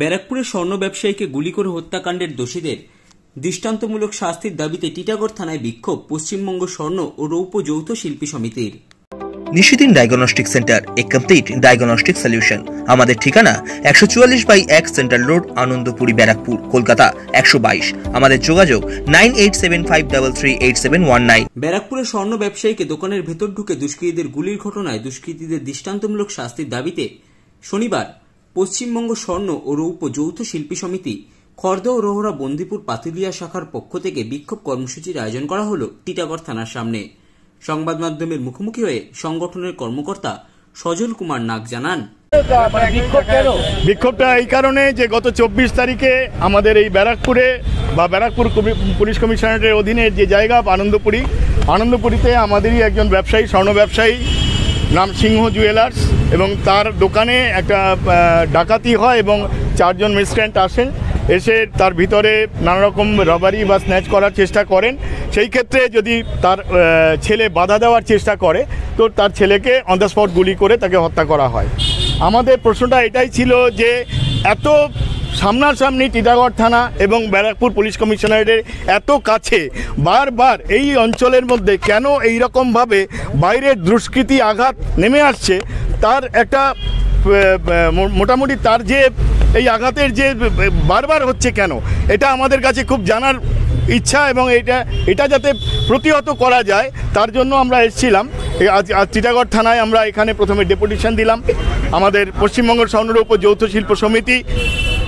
ব্যারাকপুরের স্বর্ণ ব্যবসায়ীকে গুলি করে হত্যাকাণ্ডের দোষীদের দৃষ্টান্তমূলক শাস্তির দাবিতে টিটাগড় থানায় বিক্ষোভ পশ্চিমবঙ্গ স্বর্ণ ও রৌপ্য যৌথ শিল্পী সমিতির। নিশিদিন ডায়াগনস্টিক সেন্টার এ কমপ্লিট ডায়াগনস্টিক সলিউশন আমাদের ঠিকানা একশো চুয়াল্লিশ বাই এক সেন্ট্রাল রোড আনন্দপুরি ব্যারাকপুর কলকাতা একশো বাইশ। আমাদের যোগাযোগ nine eight seven five double three eight seven one nine. ব্যারাকপুরের স্বর্ণ ব্যবসায়ীকে দোকানের ভেতর ঢুকে দুষ্কৃতীদের গুলির ঘটনায় দুষ্কৃতীদের দৃষ্টান্তমূলক শাস্তির দাবিতে শনিবার পশ্চিমবঙ্গ স্বর্ণ ও রৌপ্য যৌথ শিল্পী সমিতি খর্দ ও রোহরা বন্দিপুর পাতুলিয়া শাখার পক্ষ থেকে বিক্ষোভ কর্মসূচির আয়োজন করা হল টিটাগড় থানার সামনে। সংবাদ মাধ্যমের মুখোমুখি হয়ে সংগঠনের কর্মকর্তা সজল কুমার নাগ জানান বিক্ষোভটা এই কারণে যে গত চব্বিশ তারিখে আমাদের এই ব্যারাকপুরে বা ব্যারাকপুর পুলিশ কমিশনারেটের অধীনে যে জায়গা আনন্দপুরি আনন্দপুরিতে আমাদেরই একজন ব্যবসায়ী স্বর্ণ ব্যবসায়ী নাম সিংহ জুয়েলার্স এবং তার দোকানে একটা ডাকাতি হয় এবং চারজন মিসক্রেন্ট আসেন। এসে তার ভিতরে নানা রকম রবারি বা স্ন্যাচ করার চেষ্টা করেন। সেই ক্ষেত্রে যদি তার ছেলে বাধা দেওয়ার চেষ্টা করে, তো তার ছেলেকে অন দ্য স্পট গুলি করে তাকে হত্যা করা হয়। আমাদের প্রশ্নটা এটাই ছিল যে, এত সামনাসামনি টিটাগড় থানা এবং ব্যারাকপুর পুলিশ কমিশনারেটের এত কাছে বারবার এই অঞ্চলের মধ্যে কেন এই রকমভাবে বাইরের দুষ্কৃতি আঘাত নেমে আসছে, তার একটা মোটামুটি তার যে এই আঘাতের যে বারবার হচ্ছে কেন? এটা আমাদের কাছে খুব জানার ইচ্ছা এবং এটা এটা যাতে প্রতিহত করা যায়, তার জন্য আমরা এসেছিলাম। আজ আজ টিটাগড় থানায় আমরা এখানে প্রথমে ডেপুটেশন দিলাম। আমাদের পশ্চিমবঙ্গ স্বর্ণরূপ যৌথ শিল্প সমিতি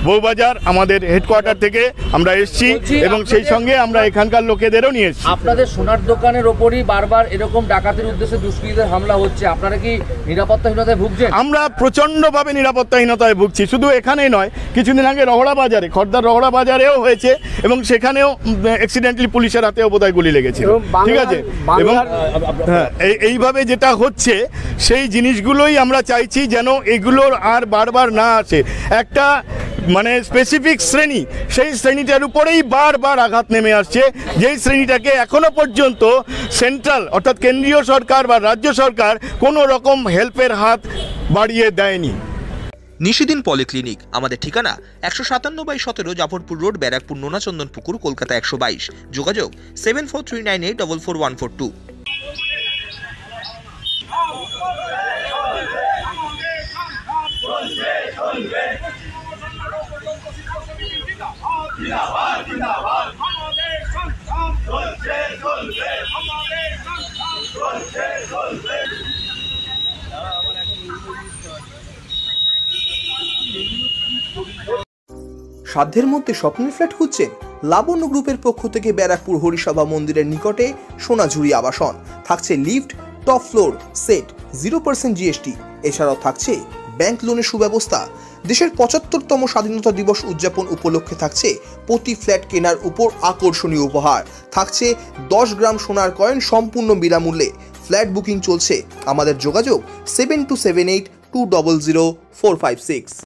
বউবাজার আমাদের হেডকোয়ার্টার থেকে আমরা এসেছি এবং সেই সঙ্গে আমরা এখানকার লোকেদেরও নিয়ে এসেছি। আপনাদের সোনার দোকানের ওপরই বারবার এরকম ডাকাতির উদ্দেশ্যে দুষ্কৃতীদের হামলা হচ্ছে। আপনারা কি নিরাপত্তাহীনতায় ভুগছেন? আমরা প্রচণ্ডভাবে নিরাপত্তাহীনতায় ভুগছি। শুধু এখানেই নয় কিছুদিন আগে রহড়া বাজারে খর্দার রহড়া বাজারেও হয়েছে এবং সেখানেও অ্যাক্সিডেন্টলি পুলিশের হাতেও বোধহয় গুলি লেগেছিল। ঠিক আছে? এবং হ্যাঁ এই- এইভাবে যেটা হচ্ছে সেই জিনিসগুলোই আমরা চাইছি যেন এগুলোর আর বারবার না আসে। একটা মানে স্পেসিফিক শ্রেণি, সেই শ্রেণীটার উপরেই বারবার আঘাত নেমে আসছে। যেই শ্রেণীটাকে এখনও পর্যন্ত সেন্ট্রাল অর্থাৎ কেন্দ্রীয় সরকার বা রাজ্য সরকার কোনো রকম হেল্পের হাত বাড়িয়ে দেয়নি। নিশিদিন পলিক্লিনিক, আমাদের ঠিকানা একশো সাতান্ন বাই সতেরো জাফরপুর রোড, ব্যারাকপুর নোনাচন্দন পুকুর কলকাতা একশো বাইশ। যোগাযোগ seven four three nine eight double four one four two আমাদের সংগ্রাম চলছে চলবে আমাদের সংগ্রাম চলছে চলবে সাধ্যের মধ্যে স্বপ্নের ফ্ল্যাট খুঁজছেন লাবণ্য গ্রুপের পক্ষ থেকে ব্যারাকপুর হরিসভা মন্দিরের নিকটে সোনাঝুরি আবাসন। থাকছে lift top floor set zero percent GST এছাড়াও থাকছে ব্যাংক লোনের সুব্যবস্থা। দেশের পঁচাত্তরতম স্বাধীনতা দিবস উদযাপন উপলক্ষে থাকছে প্রতি ফ্ল্যাট কেনার উপর আকর্ষণীয় উপহার। থাকছে দশ গ্রাম সোনার কয়েন সম্পূর্ণ বিনামূল্যে। ফ্ল্যাট বুকিং চলছে। আমাদের যোগাযোগ seven two seven eight two double zero four five six.